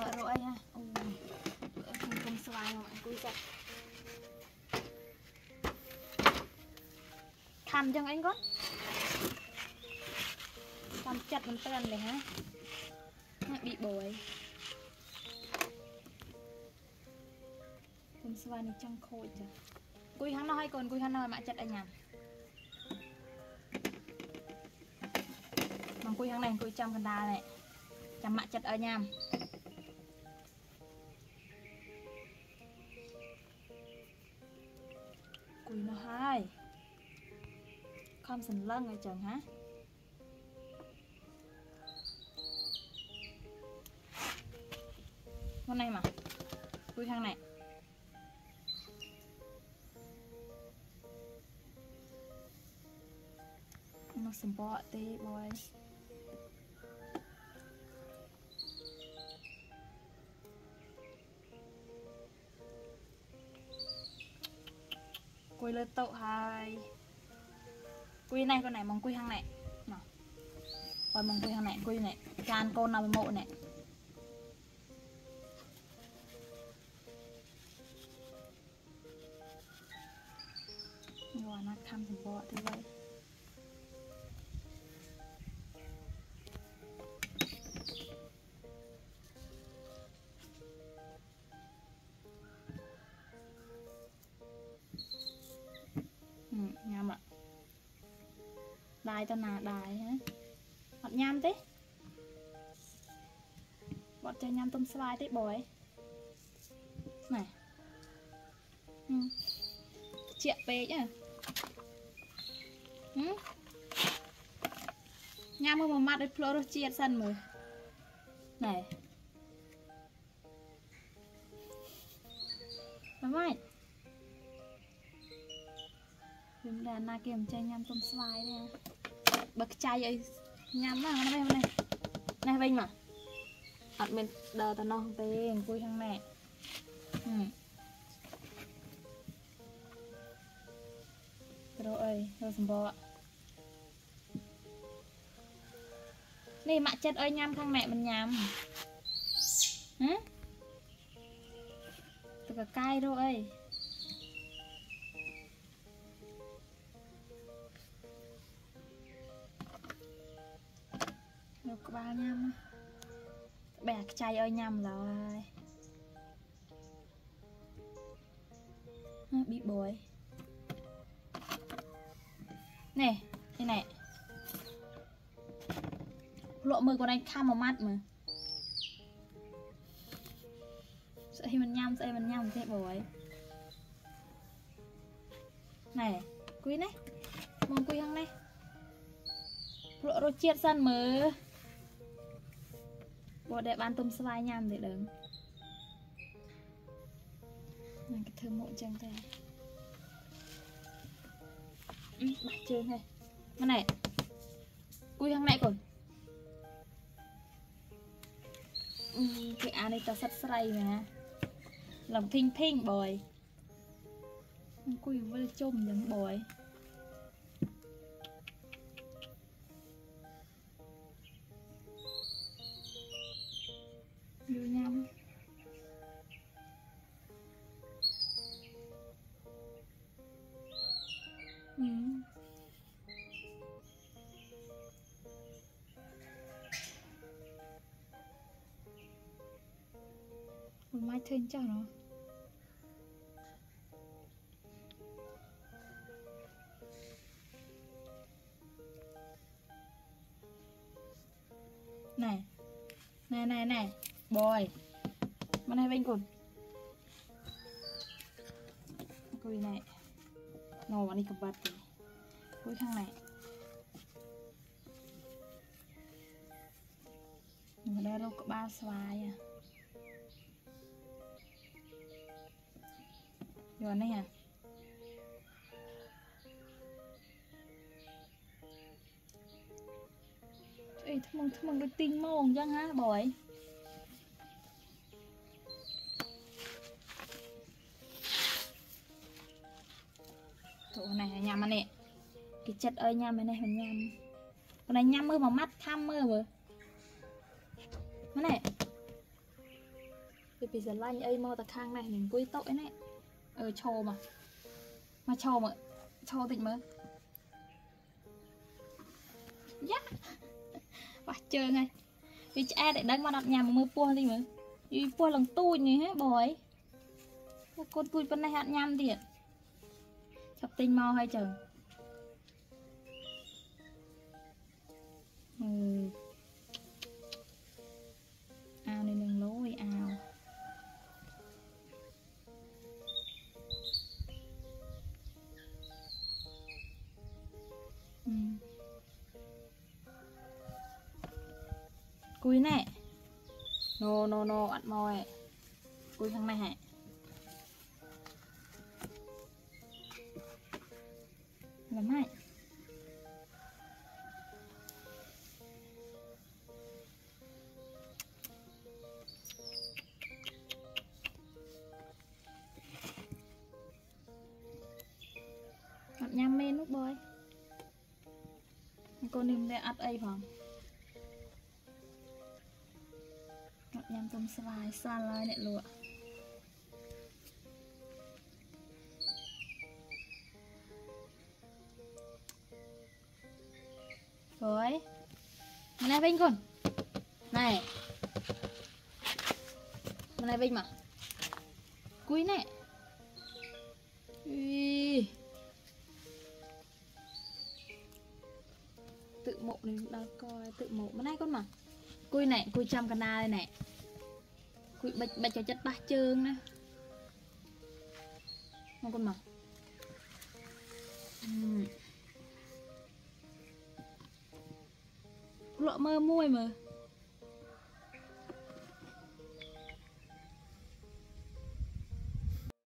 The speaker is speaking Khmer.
បានបើរកអីហ่ะអូខ្ញុំគុំស្វាយមកអង្គុយចាក់ខំចឹងអីគាត់តាមចិត្តមិនត្រឹមទេហ่ะណាប៊ីបយគុំស្វាយនឹងចង់ខូចចាអង្គុយខាងនោះឲ្យកូនអង្គុយខាងនោះឲ្យម៉ាក់ចិត្តអីញ៉ាំអង្គុយខាងនេះអង្គុយចាំកណ្ដាលនេះចាំម៉ាក់ចិត្តឲ្យញ៉ាំគួយនោះហើយខំសន្លឹងឲ្យចឹងហាមកណៃមកគួយខាងណែនោះសម្បកទេបង quy lên tậu hai quy này con này mong quy hàng này nè rồi mong quy hàng này quy này can con nào mộ này rồi nó khăm thì bỏ thế vậy ដៃទៅណាដែរណាអត់ញ៉ាំទេបាត់ចេះញ៉ាំទុំស្វាយទេបងណាជាក់ពេកហ៎ញ៉ាំមើលមួយម៉ាត់ដូចភ្លក់រសជាតិសិនមើលណែមកវិញខ្ញុំដែរណាគេមិនចេះញ៉ាំទុំស្វាយទេបើខ្ចីឲ្យញ៉ាំហ្នឹងនេះនេះនេះវិញមកអត់មានដើរទៅនោះទេអង្គុយខាងណែព្រោះអីរកសម្បកនេះម៉ាក់ចិត្តឲ្យញ៉ាំខាងណែមិនញ៉ាំហ៎ទៅកកាយរកអីយកក្បាលញ៉ាំបែរខ្ចៃឲ្យញ៉ាំឡើយណាប៊ីបយនេះនេះណែលក់មើលកូនឯងខំមួយម៉ាត់មើលស្អីមិនញ៉ាំស្អីមិនញ៉ាំទេបយណែគួយនេះមកគួយខាងនេះព្រោះរសជាតិសិនមើល bỏ đẹp ăn tôm xoay nhằm để đứng này cái thơm mụn chân tay ừ, bắt chương này cái này cui thằng mẹ còn ừ, cái ăn à này tao sắt sray mà lòng thinh thinh bồi cui mới chôm giống bồi ម៉ាច់ធ្វើអញ្ចឹងហ៎ណែណែណែណែបយមកនេះវិញគុណគុយណែណូអានេះកំបាត់ទេគុយខាងណែមិនដែលរកក្បាលស្វាយអាย้อนได้ไงเอ้ยทั้งมึงทั้งมึงไปติ้งมองยังฮะบ่อยตัวไหนยำมันเนี่ยกิจัดเอ้ยยำมันเนี่ยมันยำคนไหนยำมือมามัดข้ามมือเว้ยมันเนี่ยไปปีสันไล่ไอ้มอตะข้างไหนหนึ่งกุ้ยโต๊ะไอ้เนี่ยអឺឈោមកមកឈោមកឈោតិចមើលយ៉ាបោះជើងហើយវាឆ្អែតតែដឹងមកអត់ញ៉ាំមើលពោះតិចមើលយីពោះឡើងទូចនេះហ៎បងអីកូនទូចប៉ុណ្ណេះអត់ញ៉ាំទៀតចាប់ទិញមកហើយចឹងអឺ cúi nè no no no ăn mồi cúi thằng này hả làm lắm hả nhắm men lúc bơi con niềm lên ắt ấy phòng rồi này này này bên bên con mà ំស្វាយស្វាយឡើយអ្នកលក់ rồi tự mộ này cũng đã coi tự mộ mà này con mà cùi này cùi trăm cana đây này គួយបិចបិចចិត្តបះជើងណាមកគុនមកលក់មើលមួយមើល